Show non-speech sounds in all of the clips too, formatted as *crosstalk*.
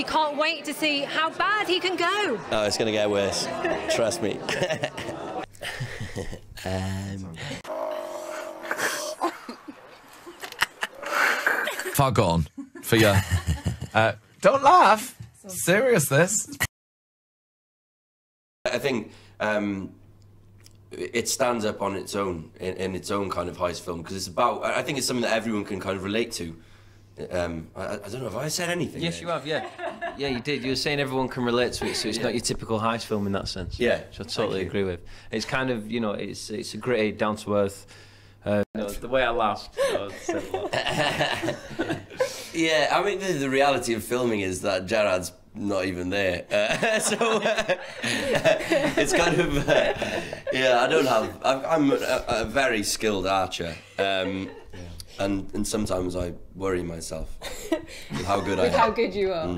You can't wait to see how bad he can go. Oh, it's going to get worse. Trust me. um, Fuck on for you. Uh, don't laugh. Serious this. I think um, it stands up on its own, in, in its own kind of heist film, because it's about, I I think it's something that everyone can kind of relate to. Um, I, I don't know if I said anything. Yes, there. you have. Yeah, yeah, you did. You were saying everyone can relate to it, so it's not your typical heist film in that sense. Yeah, which I totally agree with. It's kind of you know, it's it's a gritty, down to earth. Uh, you know, the way I laughed. I said a lot. Yeah, I mean, the, the reality of filming is that Gerard's not even there. Uh, *laughs* so uh, *laughs* it's kind of, uh, yeah, I don't have, I'm, I'm a, a very skilled archer. Um, and, and sometimes I worry myself with how good *laughs* I With how good you are. *laughs*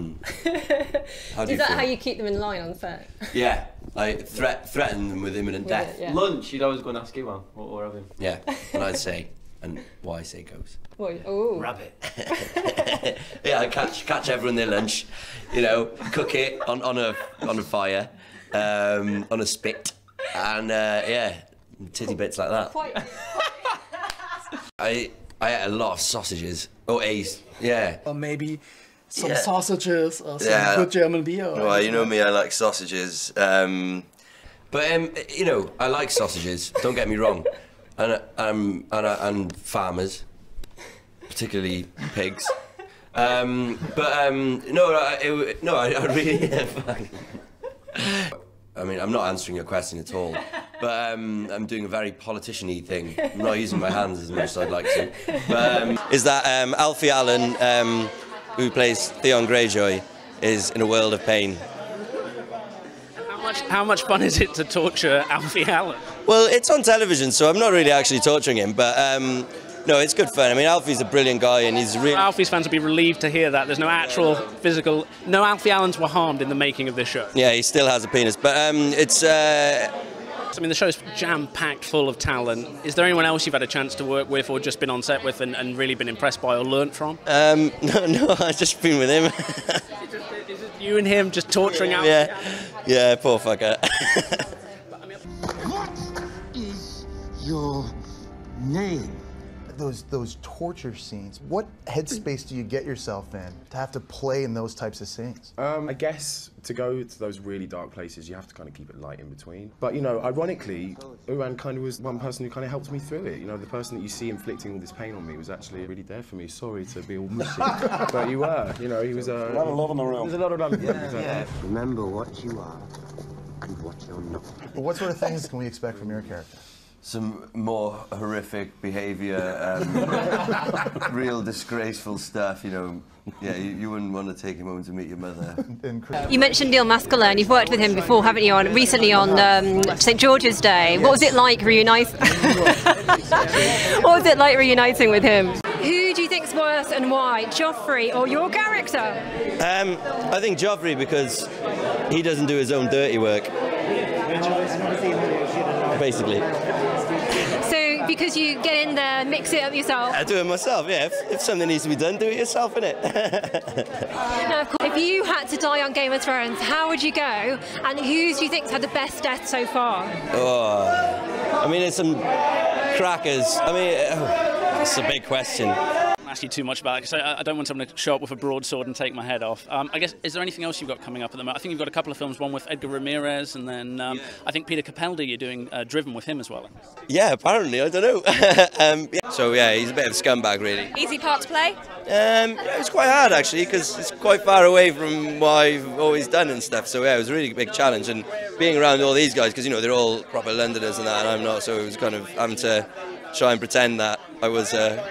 How do Is you that feel? how you keep them in line on set? Yeah, *laughs* I threat, threaten them with imminent With death. it, yeah. Lunch, you'd always go and ask you one. What we're having. Yeah, and I'd say, and why I say goes. What, oh. Rabbit. yeah, I catch catch everyone their lunch, you know, cook it on, on a on a fire, um, on a spit, and uh, yeah, titty bits like that. Quite. I I ate a lot of sausages. Oh, A's. Yeah. Or maybe some Yeah. sausages or some Yeah. good German beer. Well, you know me, I like sausages. Um, but um, you know, I like sausages. Don't get me wrong, *laughs* and um, and uh, and farmers, particularly pigs. Um, but um, no, I, it, no, I, I really. *laughs* I mean, I'm not answering your question at all, but um, I'm doing a very politician-y thing. I'm not using my hands as much as I'd like to. But, um, is that um, Alfie Allen, um, who plays Theon Greyjoy, is in a world of pain. How much, how much fun is it to torture Alfie Allen? Well, it's on television, so I'm not really actually torturing him, but um, no, it's good fun. I mean, Alfie's a brilliant guy, and he's really. Alfie's fans will be relieved to hear that. There's no actual physical. No Alfie Allens were harmed in the making of this show. Yeah, he still has a penis, but um, it's. Uh, I mean, the show's jam packed full of talent. Is there anyone else you've had a chance to work with or just been on set with and, and really been impressed by or learnt from? um, *laughs* no, no, *laughs* I've just been with him. *laughs* Is it you and him just torturing Alfie? yeah, yeah, poor fucker. What is your name? Those those torture scenes. What headspace do you get yourself in to have to play in those types of scenes? Um, I guess to go to those really dark places, you have to kind of keep it light in between. But you know, ironically, Iwan kind of was one person who kind of helped me through it. You know, the person that you see inflicting all this pain on me was actually really there for me. Sorry to be all mushy, *laughs* but you were. You know, he was uh, a lot of love in the room. There's a lot of love. in the room, exactly. Remember what you are and what you're not. But what sort of things can we expect from your character? Some more horrific behaviour, um, *laughs* real disgraceful stuff, you know. Yeah, you, you wouldn't want to take him home to meet your mother. You mentioned Neil Maskelyne, and you've worked with him before, haven't you? On recently on um, St George's Day. What was it like reuniting? *laughs* what was it like reuniting with him? Who do you think's worse and why, Joffrey or your character? Um, I think Joffrey because he doesn't do his own dirty work. Basically, So because you get in there, mix it up yourself. I do it myself. Yeah, if, if something needs to be done, do it yourself, innit? *laughs* Now, of course, if you had to die on Game of Thrones, how would you go? And who do you think's had the best death so far? oh, I mean, it's some crackers. I mean, *sighs* oh, it's a big question. Ask you too much about it because I, I don't want someone to show up with a broadsword and take my head off. Um, I guess is there anything else you've got coming up at the moment? I think you've got a couple of films, one with Edgar Ramirez, and then um, I think Peter Capaldi. You're doing uh, Driven with him as well. Yeah, apparently, I don't know. *laughs* um, yeah. So yeah, he's a bit of a scumbag, really. Easy part to play? Um, yeah, it was quite hard actually because it's quite far away from what I've always done and stuff. So yeah, it was a really big challenge and being around all these guys because you know they're all proper Londoners and that, and I'm not. So it was kind of having to try and pretend that I was uh,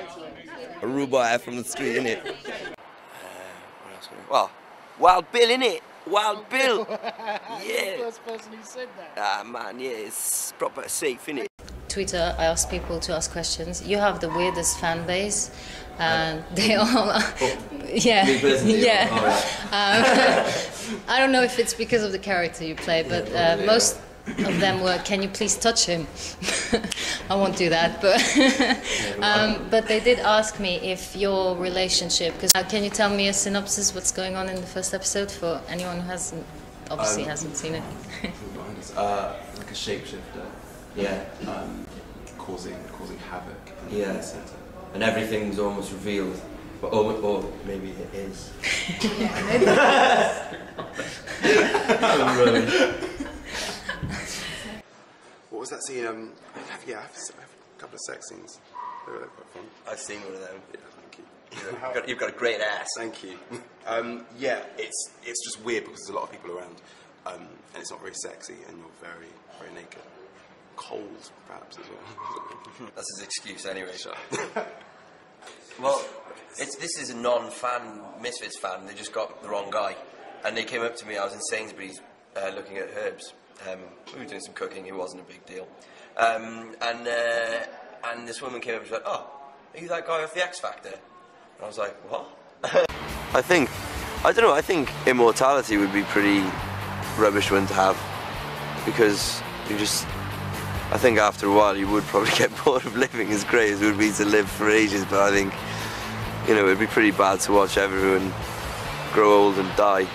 a rude boy from the street, innit? *laughs* Well, Wild Bill, innit? Wild Bill. *laughs* Yeah. First person who said that. Ah man, yeah, it's proper safe, innit? Twitter, I ask people to ask questions. You have the weirdest fan base, and *laughs* they all, yeah, yeah. oh, Um, I don't know if it's because of the character you play, but uh, most of them were, "Can you please touch him?" *laughs* I won't do that, but *laughs* um, but they did ask me if your relationship. Because uh, can you tell me a synopsis? What's going on in the first episode for anyone who hasn't obviously Um, hasn't seen it? *laughs* uh, like a shapeshifter. Yeah. Um, causing causing havoc. in Yeah. the centre. And everything's almost revealed. But or, or maybe it is. What was that scene? Um, *laughs* yeah, I have, I have a couple of sex scenes. They were quite fun. I've seen one of them. Yeah, thank you. You've got, you've got a great ass. Thank you. *laughs* Um, yeah, it's it's just weird because there's a lot of people around, um, and it's not very sexy, and you're very very naked, cold perhaps as well. *laughs* That's his excuse anyway. well, it's, this is a non-fan, Misfits fan. They just got the wrong guy. And they came up to me, I was in Sainsbury's uh, looking at herbs. Um, we were doing some cooking, it wasn't a big deal. Um, and, uh, and this woman came up and like, oh, are you that guy off the X Factor? And I was like, what? *laughs* I think, I don't know, I think immortality would be pretty rubbish one to have. Because you just, I think after a while you would probably *laughs* get bored of living as great as it would be to live for ages, but I think, you know, it'd be pretty bad to watch everyone grow old and die.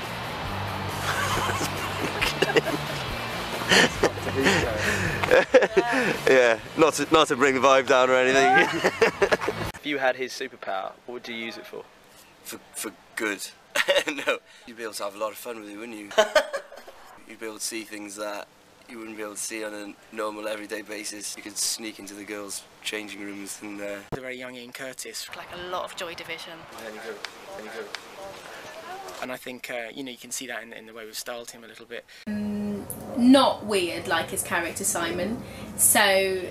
*laughs* yeah, not to, not to bring the vibe down or anything. *laughs* If you had his superpower, what would you use it for? for, for good. *laughs* no, you'd be able to have a lot of fun with it, wouldn't you? you'd be able to see things that you wouldn't be able to see on a normal everyday basis. You could sneak into the girls' changing rooms and uh, The very young Ian Curtis, Like a lot of Joy Division. There you go. There. And I think uh, you know you can see that in, in the way we've styled him a little bit. Not weird like his character Simon, so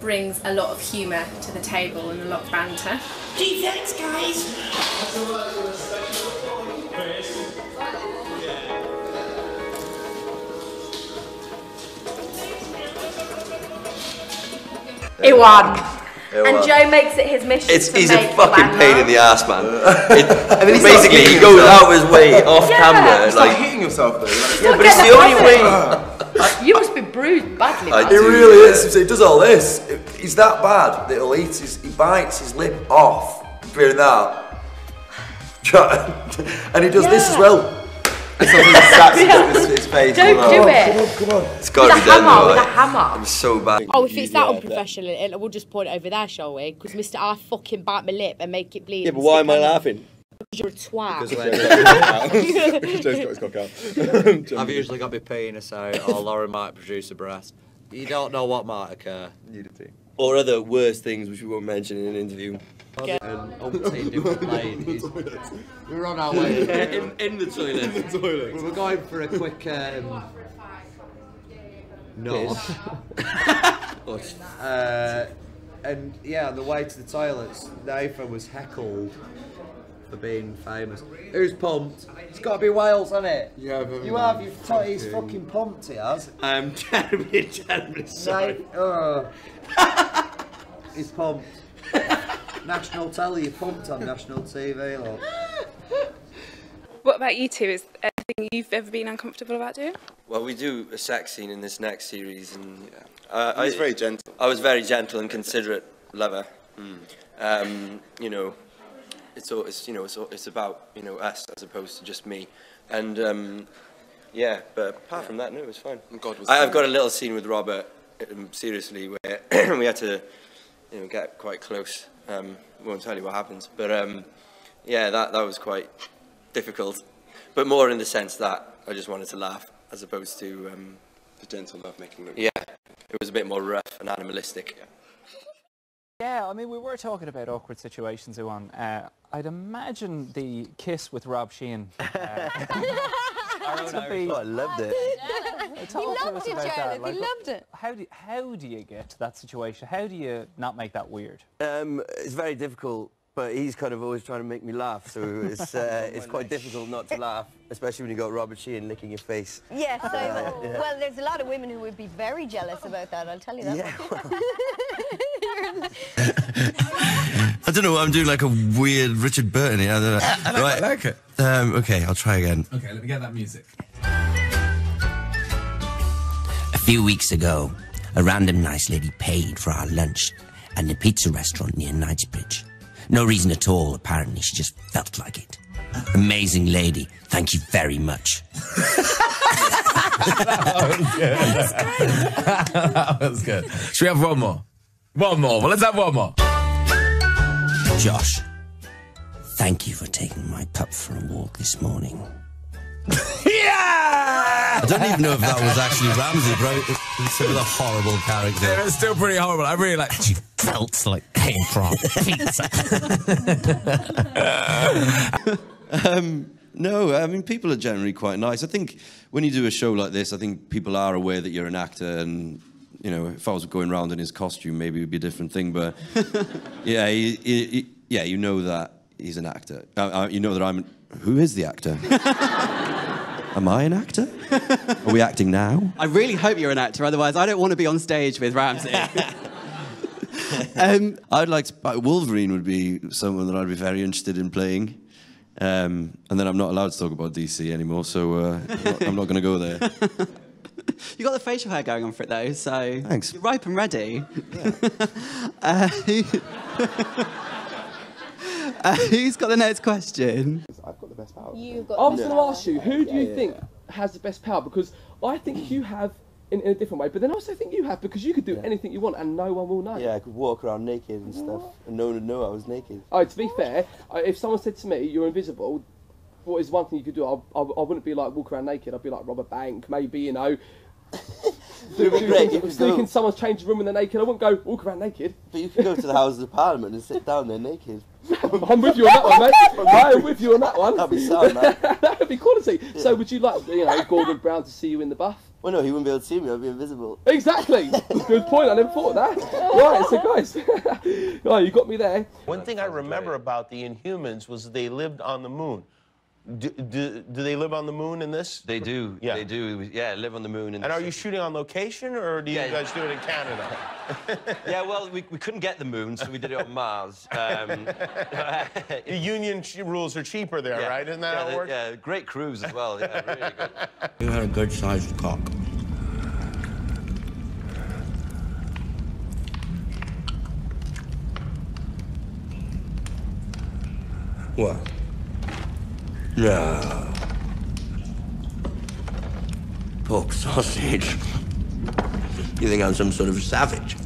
brings a lot of humour to the table and a lot of banter. Gee, thanks, guys. It won. It and won. Joe makes it his mission. It's, to he's a fucking Batman pain in the ass, man. *laughs* It, then he's basically, he goes himself. out of his way off Yeah. camera. He's like, not hitting himself though. yeah, but it's the only way. *laughs* You must be bruised badly. I do. It really is. He does all this. He's that bad that he'll eat his, he bites his lip off doing that. *laughs* and he does this as well. It's on his stats, his, his face. Don't all do that. it. Come on, come on. It's got to With be a done. hammer, though, with a hammer. I'm so bad. Oh, if it's that unprofessional, it, we'll just point it over there, shall we? Because Mr. I fucking bite my lip and make it bleed. Yeah, but why am I laughing? Because you're a twat. Joe's got his cock out. *laughs* I've usually got my penis out, or Lauren might produce a breast. You don't know what might occur. You did too. Or other worse things which we won't mention in an interview. And umpteen. We *laughs* were on our way *laughs* in, in the toilet. In the toilet. We were going for a quick um, no. uh, and yeah, on the way to the toilets, Nathan was heckled for being famous. Who's pumped? It's got to be Wales, hasn't it? You have. You have. You've t- he's fucking pumped. He has. I'm *laughs* terribly, terribly sorry. Nate, uh, he's pumped. National telly, you're pumped on national TV, look. What about you two? Is anything you've ever been uncomfortable about doing? Well, we do a sex scene in this next series, and uh, He's I, was very gentle. I was very gentle and considerate lover. Um, you know, it's all, it's you know it's all, it's about you know us as opposed to just me, and um, yeah. But apart from that, no, it was fine. God was I, I've got a little scene with Robert, um, seriously, where *clears throat* we had to you know get quite close. Um, won't tell you what happens, but um, yeah, that that was quite difficult, but more in the sense that I just wanted to laugh as opposed to um, The gentle love making look. yeah, it was a bit more rough and animalistic. Yeah, I mean, we were talking about awkward situations, Iwan. Uh, I'd imagine the kiss with Rob Sheehan. Uh, *laughs* to be- I loved it. Talk to loved it, about. Jared. Like, he loved it. How do, how do you get to that situation? How do you not make that weird? Um, it's very difficult, but he's kind of always trying to make me laugh, so it's *laughs* uh, it's quite difficult not to laugh, especially when you've got Robert Sheehan licking your face. Yes, I, *laughs* Uh, yeah. well, there's a lot of women who would be very jealous about that. I'll tell you that. Yeah, much. I don't know. I'm doing like a weird Richard Burton here. I don't know. I like- I like it. Um, okay, I'll try again. Okay, let me get that music. A few weeks ago, a random nice lady paid for our lunch at a pizza restaurant near Knightsbridge. No reason at all, apparently. She just felt like it. Amazing lady. Thank you very much. *laughs* That was good. That was good. Should we have one more? One more. Well, let's have one more. Josh, thank you for taking my pup for a walk this morning. *laughs* yeah! I don't even know if that was actually Ramsay, bro. It's a horrible character. It was still pretty horrible. I really like. She felt like came from pizza. *laughs* Um, no, I mean people are generally quite nice. I think when you do a show like this, I think people are aware that you're an actor, and you know, if I was going around in his costume, maybe it would be a different thing. But *laughs* yeah, he, he, he- yeah, you know that he's an actor. You know that I'm. Who is the actor? *laughs* Am I an actor? Are we acting now? I really hope you're an actor, otherwise I don't want to be on stage with Ramsay. *laughs* um, I'd like to. Wolverine would be someone that I'd be very interested in playing. Um, and then I'm not allowed to talk about DC anymore, so uh, I'm not, I'm not going to go there. You got the facial hair going on for it though, so Thanks. you're ripe and ready. *laughs* uh, uh, who's got the next question? I've got the best power. You've got I the was going to ask you, who do you Yeah, yeah, think has the best power? Because I think you have in, in a different way, but then I also think you have because you could do anything you want and no one will know. Yeah, I could walk around naked and stuff, and no one would know I was naked. Oh, to be fair, if someone said to me, "You're invisible," what is one thing you could do? I, I, I wouldn't be like walk around naked. I'd be like rob a bank, maybe you know. Do, It'd be do great, things- you could sneak go- in someone's changing room and they're naked. I wouldn't go walk around naked. But you could go to the Houses of Parliament and sit down there naked. *laughs* I'm with you on that one, mate. *laughs* I'm with you on that one. That'd be sound, man. *laughs* That'd be quality. So, would you like, you know, Gordon Brown to see you in the buff? Well, no, he wouldn't be able to see me. I'd be invisible. Exactly. Good point. I never thought of that. Right. So, guys, right, you got me there. One thing I remember about the Inhumans was they lived on the moon. Do, do, do they live on the moon in this? They do. Yeah. They do. Yeah, live on the moon. In And the are you shooting on location, or do you Yeah. guys do it in Canada? *laughs* yeah, well, we, we couldn't get the moon, so we did it on Mars. Um, *laughs* the union ch- rules are cheaper there, yeah. right? Isn't that yeah, how it works? Yeah, great crews as well. Yeah, really good. *laughs* You had a good sized cock. What? No. Pork sausage. You think I'm some sort of savage?